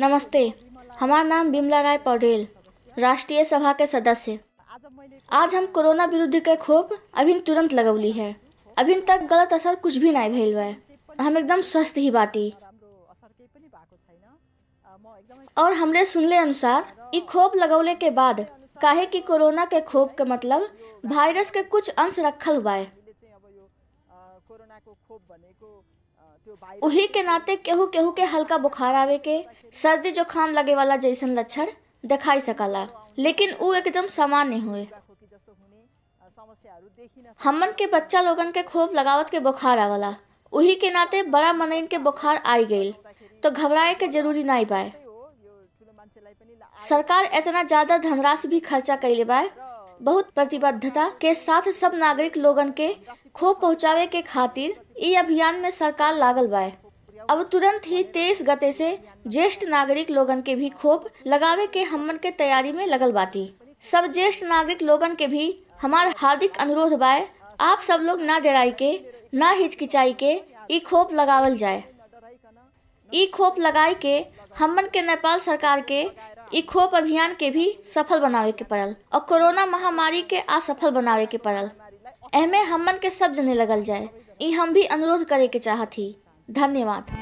नमस्ते, हमारा नाम बिमला राय पौडेल, राष्ट्रीय सभा के सदस्य। आज हम कोरोना विरुद्ध के खोप अभी तुरंत लगौली है। अभी तक गलत असर कुछ भी नहीं भइल बा। हम एकदम स्वस्थ ही बाटी और हमरे सुनले अनुसार, ई खोप लगौले के बाद काहे कि कोरोना के खोप के मतलब वायरस के कुछ अंश रखल बा उही के नाते केहू केहू के हल्का बुखार आवे के सर्दी, जुकाम लगे वाला जैसन लक्षण दिखाई सकला, लेकिन उ एकदम सामान्य हुए। हमन के बच्चा लोगन के खोप लगावत के बुखार आवला। उही के नाते बड़ा मनइन के बुखार आई गईल तो घबराए के ज़रूरी नहीं पाए सरकार इतना ज़्यादा धनराशि भी खर्चा कैले बा बहुत प्रतिबद्धता के साथ सब नागरिक लोगन के खोप पहुंचावे के खातिर ई अभियान में सरकार लागल बाय। अब तुरंत ही तेईस गते से ज्येष्ठ नागरिक लोगन के भी खोप लगावे के हमन के तैयारी में लगल बाटी सब ज्येष्ठ नागरिक लोगन के भी हमार हार्दिक अनुरोध बाय, आप सब लोग ना डराई के, ना हिचकिचाई के ई खोप लगावल जाए ई खोप लगाए के हमन के नेपाल सरकार के ई खोप अभियान के भी सफल बनावे के पड़ल और कोरोना महामारी के असफल बनावे के पड़ल। एहमे हमन के सब जने लगल जाए हम भी अनुरोध करे के चाहती। धन्यवाद।